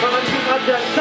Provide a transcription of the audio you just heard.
Попросил, отдать.